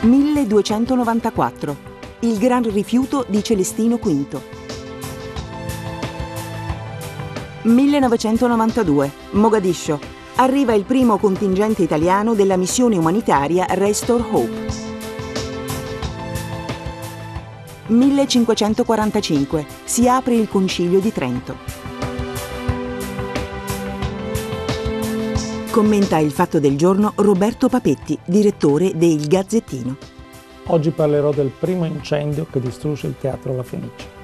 1294. Il gran rifiuto di Celestino V. 1992. Mogadiscio. Arriva il primo contingente italiano della missione umanitaria Restore Hope. 1545. Si apre il Concilio di Trento. Commenta il fatto del giorno Roberto Papetti, direttore del Gazzettino. Oggi parlerò del primo incendio che distrugge il teatro La Fenice.